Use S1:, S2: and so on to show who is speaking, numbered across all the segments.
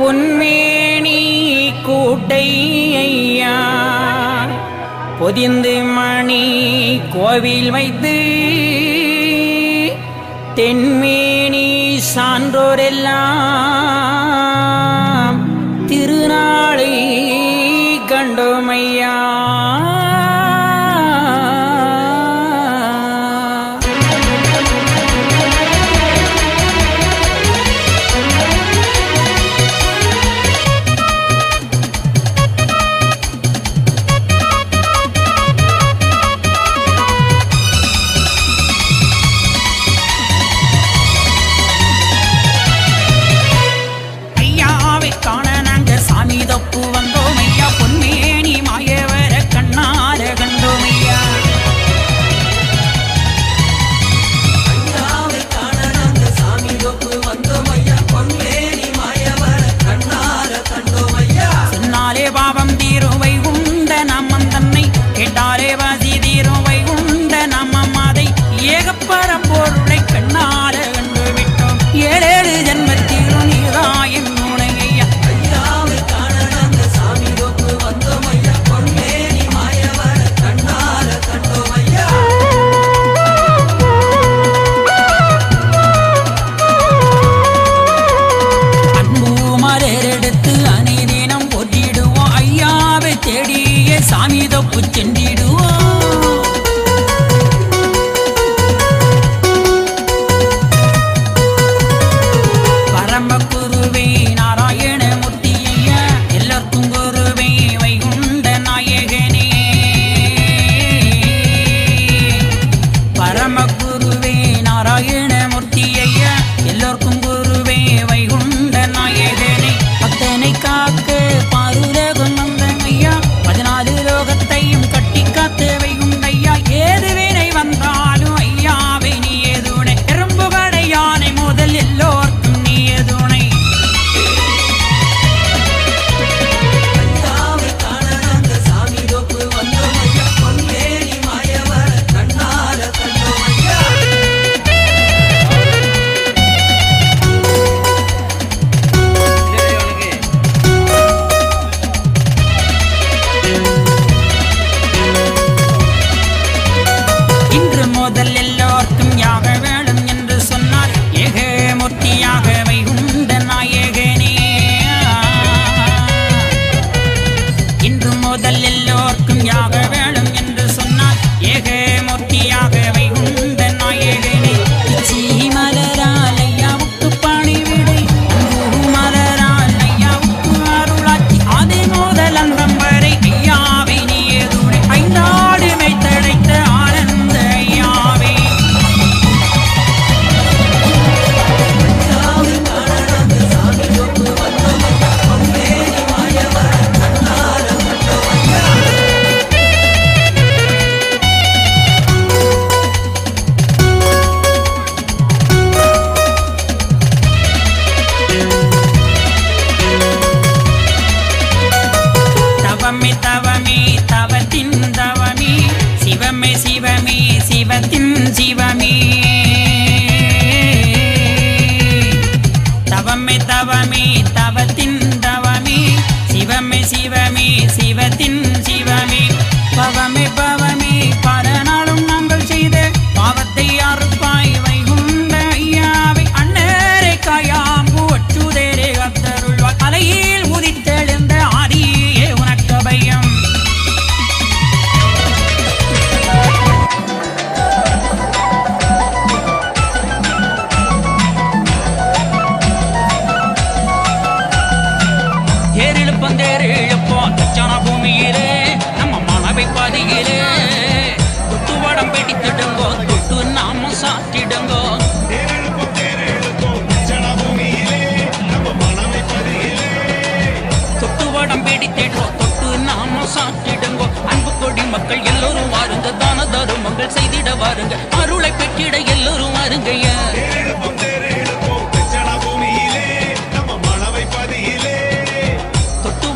S1: பொன்மேனி கூட்டை ஐயா பொதிந்து மணி கோவில் வைத்து தென்மேனி சான்றோரெல்லாம் சிவமே சிவத்தின் சிவமே. அருகிலே தொட்டு வடம் பிடித்திடுங்கோ தொட்டு நாம சாத்திடுங்கோ.
S2: தொட்டு
S1: வடம் பிடித்திடுறோம் தொட்டு நாம சாத்திடுங்கோ. அன்பு கொடி மக்கள் எல்லோரும் வாருங்க தான தருமங்கள் செய்திட வாருங்க. அருளை பெற்றிட எல்லோரும் வாருங்கய்யா. தொட்டு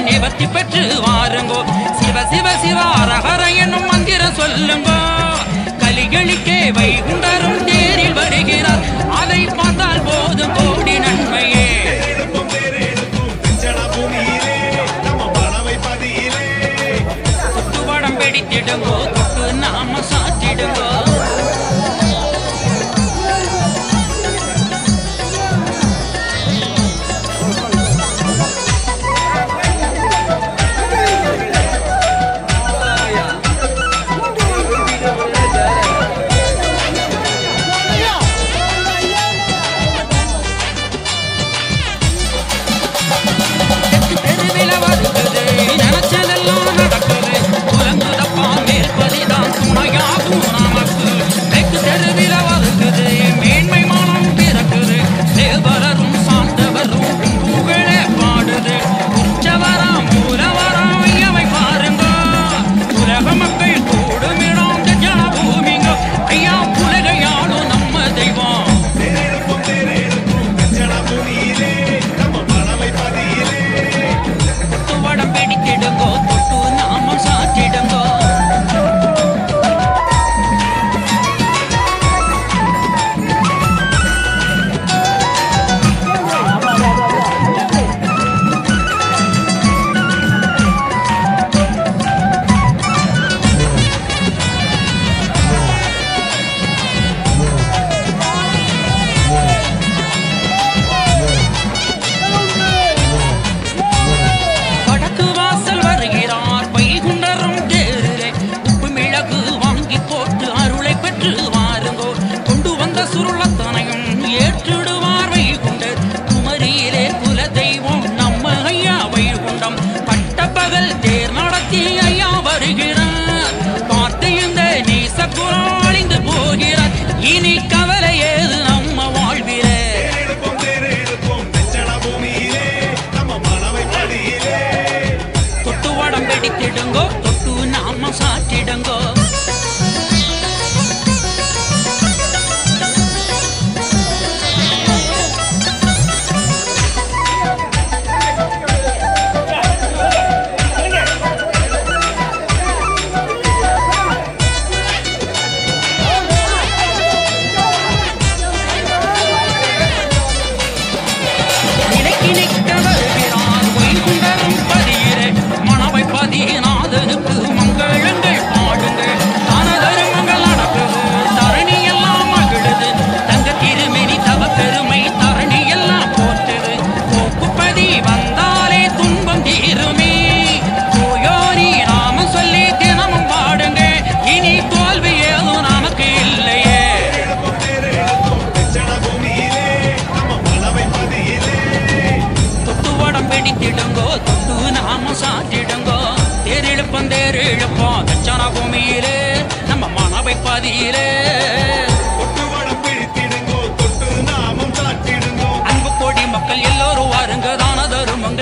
S1: நிவர்த்தி பெற்று வாருங்கோ. சிவ சிவ சிவ அரஹர என்னும் மந்திரம் சொல்லுங்கோ.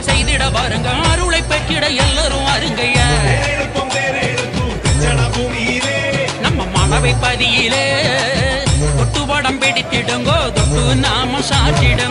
S1: அருள் செய்திட பாருங்க அருளை பெற்றிட எல்லாரும்
S2: அருங்கையா
S1: நம்ம மனவை பதியிலே தொட்டு படம் பிடித்திடுங்கோ தொட்டு நாம சாட்டிடும்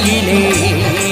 S1: மனவையிலே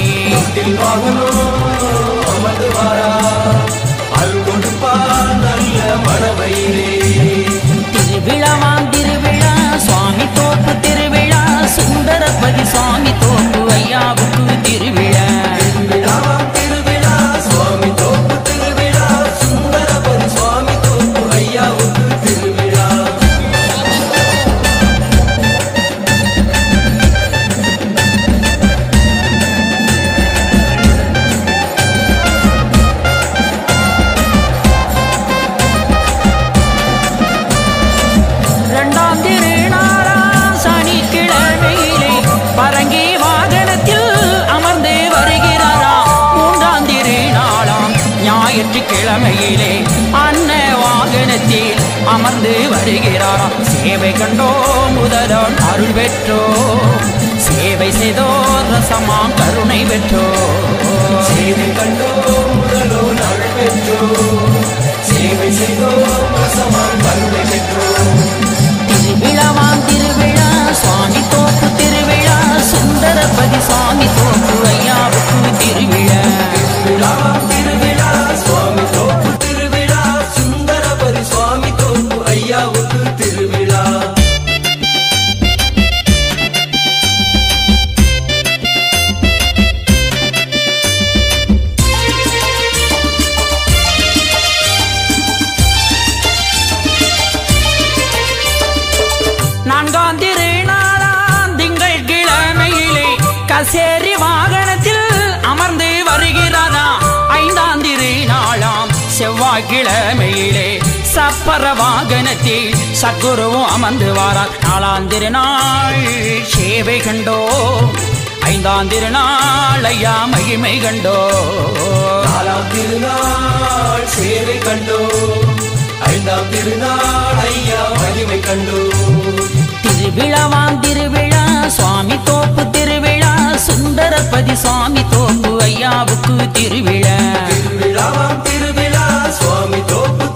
S1: சேவை கண்டோ முதலோன் அருள் பெற்றோ சேவை செய்தோ ரசமாம் கருணை பெற்றோ
S3: சேவை கண்டோ முதலோ
S1: அருள் கசேரி வாகனத்தில் அமர்ந்து வருகிறதா ஐந்தாம் திருநாளாம் செவ்வாய்க்கிழமையிலே சப்பர வாகனத்தில் சக்குருவும் அமர்ந்து வாரார். நாலாம் திருநாள் சேவை கண்டோ? ஐந்தாம் திருநாள் ஐயா மகிமை கண்டோ?
S3: நாலாம் திருநாள் சேவை கண்டோ? ஐந்தாம் திருநாள் ஐயா மகிமை கண்டோ?
S1: திருவிழாவாம் திருவிழா சுவாமி தோப்பு திருவிழா சுந்தரபதி சுவாமி தோப்பு ஐயாவுக்கு திருவிழா.
S3: திருவிழாவாம் திருவிழா சுவாமி தோப்பு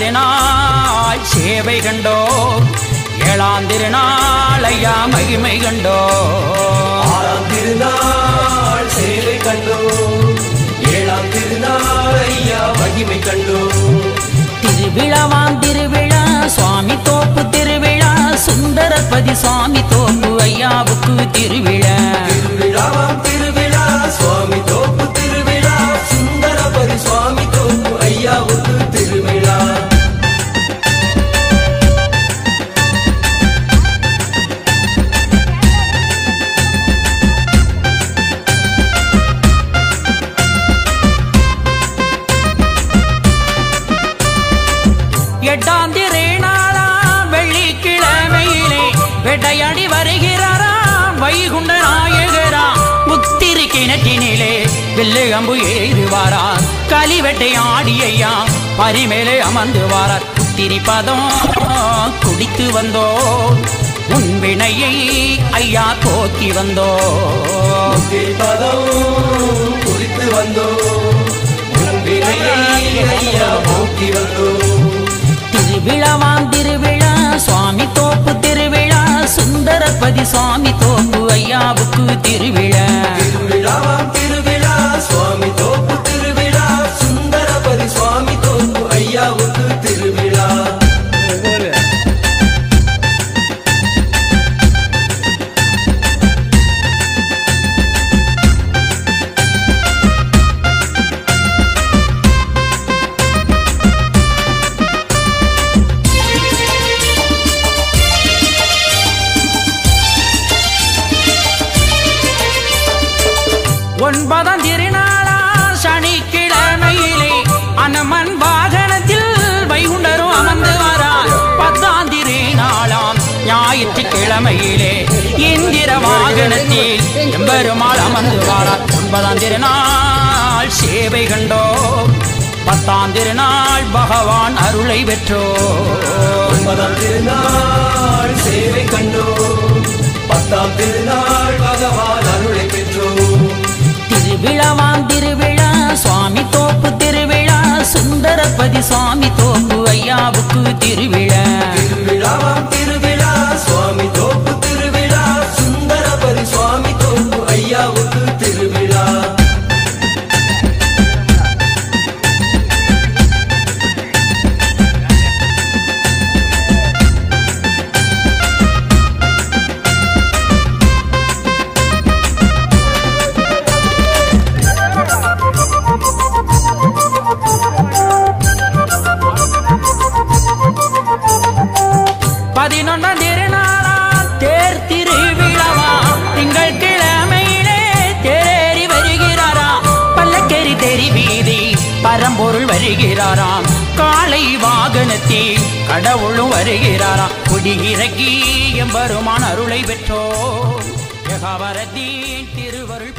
S1: திருநாள் சேவை கண்டோ ஏழாம் திருநாள் ஐயா மகிமை கண்டோ.
S3: ஆறாம் திருநாள் சேவை கண்டோ ஏழாம் திருநாள் ஐயா மகிமை கண்டோ.
S1: திருவிழாவாம் திருவிழா சுவாமி தோப்பு திருவிழா சுந்தரபதி சுவாமி தோப்பு ஐயாவுக்கு திருவிழா. எட்டாம் திருநாளாம் வெள்ளிக்கிழமையிலே வேட்டையாடி வருகிறாராம் வைகுண்ட நாயகரா புத்திரி கிணற்றினிலே வில்லு அம்பு ஏறுவாரா களி வேட்டையாடி பரிமேலே அமர்ந்து வாரார். புத்திரி பதம் குடித்து வந்தோ உன் வினையை ஐயா போக்கி வந்தோ.
S3: பதம் குறித்து வந்தோ உன்பினையை ஐயா போக்கி வந்தோ.
S1: திருவிழாவாம் திருவிழா சுவாமி தோப்பு திருவிழா சுந்தரபதி சுவாமி தோப்பு ஐயாவுக்கு திருவிழா. வாகனத்தில் எம்பெருமாள் அமர்ந்து வாரார். ஒன்பதாம் திருநாள் சேவை கண்டோம். பத்தாம் திருநாள் பகவான் அருளை பெற்றோம்.
S3: ஒன்பதாம் திருநாள் சேவை கண்டோம். பத்தாம் திருநாள் பகவான் அருளை பெற்றோம்.
S1: திருவிழாவாம் திருவிழா சுவாமி தோப்பு திருவிழா சுந்தரபதி சுவாமி தோப்பு ஐயாவுக்கு திருவிழா. கடவுளும் வருகிறாராம் குடியிறக்கி எம்பெருமான் அருளை பெற்றோ திருவருள்